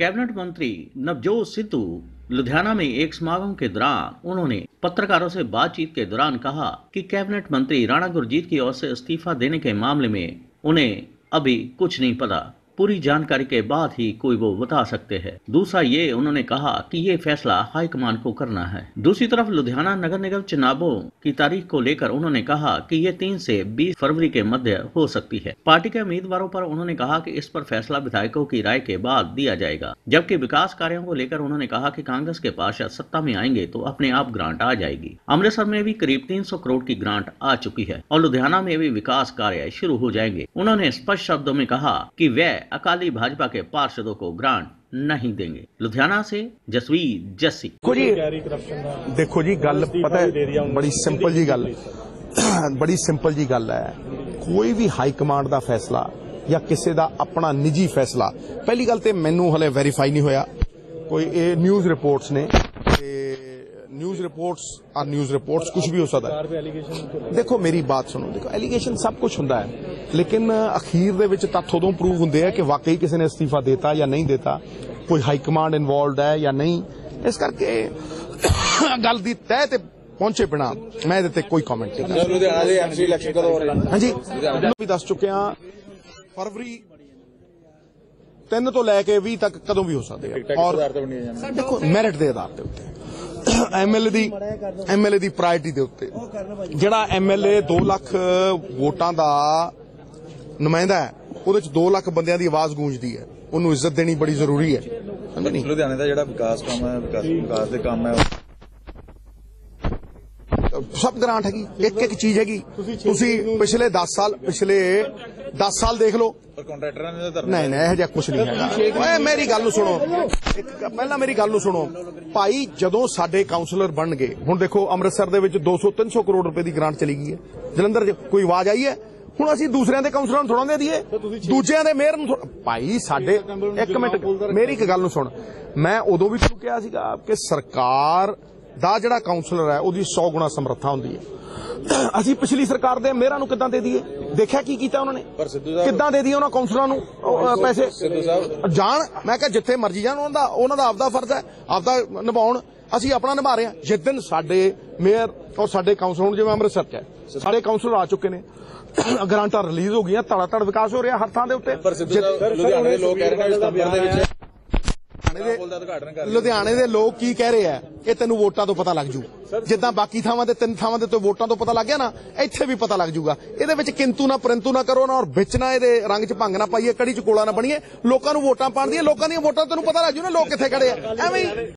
Cabinet मंत्री नवजोत सिद्धू, लुधियाना में एक समागम के दौरान उन्होंने पत्रकारों से बातचीत के दौरान कहा कि कैबिनेट मंत्री राणा गुरजीत की ओर से इस्तीफा देने के मामले में उन्हें अभी कुछ नहीं पता। पूरी जानकारी के बाद ही कोई वो बता सकते हैं। दूसरा ये, उन्होंने कहा कि ये फैसला हाईकमान को करना है। दूसरी तरफ़, लुधियाना नगर निगम चुनावों की तारीख को लेकर उन्होंने कहा कि ये तीन से 20 फरवरी के मध्य हो सकती है। पार्टी के उम्मीदवारों पर उन्होंने कहा कि इस पर फैसला विधायकों की राय के बाद दिया जाएगा। जबकि विकास कार्यों को लेकर उन्होंने कहा कि कांग्रेस के पार्षद सत्ता में आएँगे तो अपने आप ग्रांट आ जाएगी। अमृतसर में भी करीब 300 करोड़ की ग्रांट आ चुकी है और लुधियाना में भी विकास कार्य शुरू हो जाएँगे। उन्होंने स्पष्ट शब्दों में कहा कि वह अकाली भाजपा के पार्षदों को ग्रांट नहीं देंगे लुधियाना से जसवीर जस्सी ਦੇਖੋ ਜੀ ਦੇਖੋ ਜੀ ਗੱਲ ਪਤਾ ਹੈ ਬੜੀ ਸਿੰਪਲ ਜੀ ਗੱਲ ਬੜੀ ਸਿੰਪਲ ਜੀ ਗੱਲ ਹੈ ਕੋਈ ਵੀ ਹਾਈ ਕਮਾਂਡ ਦਾ ਫੈਸਲਾ ਜਾਂ ਕਿਸੇ ਦਾ ਆਪਣਾ ਨਿੱਜੀ ਫੈਸਲਾ ਪਹਿਲੀ ਗੱਲ ਤੇ ਮੈਨੂੰ ਹਲੇ ਵੈਰੀਫਾਈ ਨਹੀਂ ਹੋਇਆ ਕੋਈ ਇਹ ਨਿਊਜ਼ ਰਿਪੋਰਟਸ ਨੇ ਤੇ ਨਿਊਜ਼ ਰਿਪੋਰਟਸ ਆ ਨਿਊਜ਼ ਰਿਪੋਰਟਸ ਕੁਝ ਵੀ ਹੋ ਸਕਦਾ ਹੈ ਦੇਖੋ ਮੇਰੀ ਬਾਤ ਸੁਣੋ ਦੇਖੋ ਐਲੀਗੇਸ਼ਨ ਸਭ ਕੁਝ ਹੁੰਦਾ ਹੈ ਲੇਕਿਨ ਅਖੀਰ ਦੇ ਵਿੱਚ ਤੱਥ ਉਦੋਂ ਪ੍ਰੂਵ ਹੁੰਦੇ ਆ ਕਿ ਵਾਕਈ ਕਿਸੇ ਨੇ ਅਸਤੀਫਾ ਦਿੱਤਾ ਜਾਂ ਨਹੀਂ ਦਿੱਤਾ ਕੋਈ ਹਾਈ ਕਮਾਂਡ ਇਨਵੋਲਵਡ ਹੈ ਜਾਂ ਨਹੀਂ ਇਸ ਕਰਕੇ ਗੱਲ ਦੀ ਤਹਿ ਤੇ ਪਹੁੰਚੇ ਬਿਨਾ ਮੈਂ ਇਹਦੇ ਤੇ ਕੋਈ ਕਮੈਂਟ ਨਹੀਂ ਕਰਦਾ ਲੁਧਿਆਣਾ ਦੇ ਐਮਸੀ ਇਲੈਕਸ਼ਨ ਕਦੋਂ ਹੋ ਰਹੇ ਹਾਂਜੀ ਮੈਂ ਵੀ ਦੱਸ ਚੁੱਕਿਆ ਫਰਵਰੀ 3 ਤੋਂ ਲੈ ਕੇ 20 ਤੱਕ ਕਦੋਂ ਵੀ ਹੋ ਸਕਦੇ ਆ ਔਰ ਤੇ ਦੇਖੋ ਮੈਰਿਟ ਦੇ ਆਧਾਰ ਉੱਤੇ ਐਮਐਲਏ ਦੀ ਐਮਐਲਏ ਦੀ ਪ੍ਰਾਇੋਰਟੀ ਦੇ ਉੱਤੇ। ਜਿਹੜਾ ਐਮਐਲਏ 2 ਲੱਖ ਵੋਟਾਂ ਦਾ ਨੁਮਾਇੰਦਾ ਹੈ, ਉਹਦੇ ਚ 2 ਲੱਖ ਬੰਦਿਆਂ ਦੀ ਆਵਾਜ਼ ਗੂੰਜਦੀ ਹੈ। ਉਹਨੂੰ ਇੱਜ਼ਤ ਦੇਣੀ ਬੜੀ ਜ਼ਰੂਰੀ ਹੈ। ਲੁਧਿਆਣੇ ਦਾ ਜਿਹੜਾ ਵਿਕਾਸ ਕੰਮ ਹੈ, ਵਿਕਾਸ ਵਿਕਾਸ ਦੇ ਕੰਮ ਹੈ ਸਭ ਗ੍ਰਾਂਟ ਹੈਗੀ ਇੱਕ ਇੱਕ ਚੀਜ਼ ਹੈਗੀ। ਤੁਸੀਂ ਪਿਛਲੇ 10 ਸਾਲ ਪਿਛਲੇ 10 ਸਾਲ ਦੇਖ ਲਓ। ਪਰ ਕੰਟਰੈਕਟਰਾਂ ਨੇ ਤਾਂ ਨਹੀਂ ਨਹੀਂ ਇਹੋ ਜਿਹਾ ਕੁਝ ਨਹੀਂ ਹੈਗਾ। ਓਏ ਮੇਰੀ ਗੱਲ ਨੂੰ ਸੁਣੋ। ਇੱਕ ਪਹਿਲਾਂ ਮੇਰੀ ਗੱਲ ਨੂੰ ਸੁਣੋ। ਭਾਈ ਜਦੋਂ ਸਾਡੇ ਕਾਉਂਸਲਰ ਬਣ ਗਏ ਹੁਣ ਦੇਖੋ ਅੰਮ੍ਰਿਤਸਰ ਦੇ ਵਿੱਚ 200 300 ਕਰੋੜ ਰੁਪਏ ਦੀ ਗ੍ਰਾਂਟ ਚਲੀ ਗਈ ਹੈ। ਜਲੰਧਰ 'ਚ ਕੋਈ ਆਵਾਜ਼ ਆਈ ਹੈ? ਹੁਣ ਅਸੀਂ ਦੂਸਰਿਆਂ ਦੇ ਕਾਉਂਸਲਰਾਂ ਨੂੰ ਥੋੜਾ ਦੇ ਦਈਏ। ਦੂਜਿਆਂ ਦੇ ਮੇਅਰ ਨੂੰ ਭਾਈ ਸਾਡੇ ਇੱਕ ਮਿੰਟ ਮੇਰੀ ਇੱਕ ਗੱਲ ਨੂੰ ਸੁਣ। ਮੈਂ ਉਦੋਂ ਵੀ ਤੁਹਾਨੂੰ ਕਿਹਾ ਸੀਗਾ ਕਿ ਸਰਕਾਰ ਦਾ ਜਿਹੜਾ ਕਾਉਂਸਲਰ ਹੈ ਉਹਦੀ 100 ਗੁਣਾ ਸਮਰੱਥਾ ਹੁੰਦੀ ਹੈ। ਅਸੀਂ ਪਿਛਲੀ ਸਰਕਾਰ ਦੇ ਮੇਅਰਾਂ ਨੂੰ ਕਿੱਦਾਂ ਦੇ ਦਈਏ? ਦੇਖਿਆ ਕੀ ਕੀਤਾ ਉਹਨਾਂ ਨੇ? ਕਿੱਦਾਂ ਦੇ ਦਈਏ ਉਹਨਾਂ ਕਾਉਂਸਲਰਾਂ ਨੂੰ ਪੈਸੇ? ਜਾਣ ਮੈਂ ਕਿਹਾ ਜਿੱਥੇ ਮਰਜ਼ੀ ਜਾਣ ਉਹਨਾਂ ਦਾ ਉਹਨਾਂ ਦਾ ਆਪਦਾ ਫਰਜ਼ ਹੈ ਆਪਦਾ ਨਿਭਾਉਣ। ਅਸੀਂ ਆਪਣਾ ਨਿਭਾ ਰਹੇ ਹਾਂ। ਜਿਸ ਦਿਨ ਸਾਡੇ ਮੇਅਰ ਔਰ ਸਾਡੇ ਕਾਉਂਸਲਰ ਹੁਣ ਜਿਵੇਂ ਅੰਮ੍ਰਿਤਸਰ ਚ ਹੈ। ਸਾਡੇ ਕਾਉਂਸਲਰ ਆ ਚੁੱਕੇ ਨੇ। ਗ੍ਰਾਂਟਾਂ ਰਿਲੀਜ਼ ਹੋ ਗਈਆਂ ਧੜਾ ਧੜ ਵਿਕਾਸ ਹੋ ਰਿਹਾ ਹਰ ਥਾਂ ਦੇ ਉੱਤੇ। ਪਰ ਸਿੱਧੂ ਸਾਹਿਬ ਲੁਧਿਆਣੇ ਦੇ ਲੋਕ ਕਹਿ ਰਹੇ ਨੇ ਸਤੰਬਰ ਦੇ ਵਿੱਚ ਲੁਧਿਆਣੇ ਬੋਲ ਦਾ ਉਦਘਾਟਨ ਕਰ ਦੇ ਲੁਧਿਆਣੇ ਦੇ ਲੋਕ ਕੀ ਕਹਿ ਰਹੇ ਆ? ਇਹ ਤੈਨੂੰ ਵੋਟਾਂ ਤੋਂ ਪਤਾ ਲੱਗ ਜੂ। ਜਿੱਦਾਂ ਬਾਕੀ ਥਾਵਾਂ ਤੇ ਤਿੰਨ ਥਾਵਾਂ ਦੇ ਤੋਂ ਵੋਟਾਂ ਤੋਂ ਪਤਾ ਲੱਗ ਗਿਆ ਨਾ ਇੱਥੇ ਵੀ ਪਤਾ ਲੱਗ ਜੂਗਾ। ਇਹਦੇ ਵਿੱਚ ਕਿੰਤੂ ਨਾ ਪਰੰਤੂ ਨਾ ਕਰੋ ਨਾ ਔਰ ਵਿੱਚ ਨਾ ਇਹਦੇ ਰੰਗ 'ਚ ਭੰਗ ਨਾ ਪਾਈਏ ਕੜੀ 'ਚ ਕੋਲਾ ਨਾ ਬਣੀਏ। ਲੋਕਾਂ ਨੂੰ ਵੋਟਾਂ ਪਾਣ ਦੀਆਂ ਲੋਕਾਂ ਦੀਆਂ ਵੋਟਾਂ ਤੈਨੂੰ ਪਤਾ ਲੱਗ ਜੂ ਨਾ ਲੋਕ ਕਿੱਥੇ ਖੜੇ ਆ। ਐਵੇਂ ਹੀ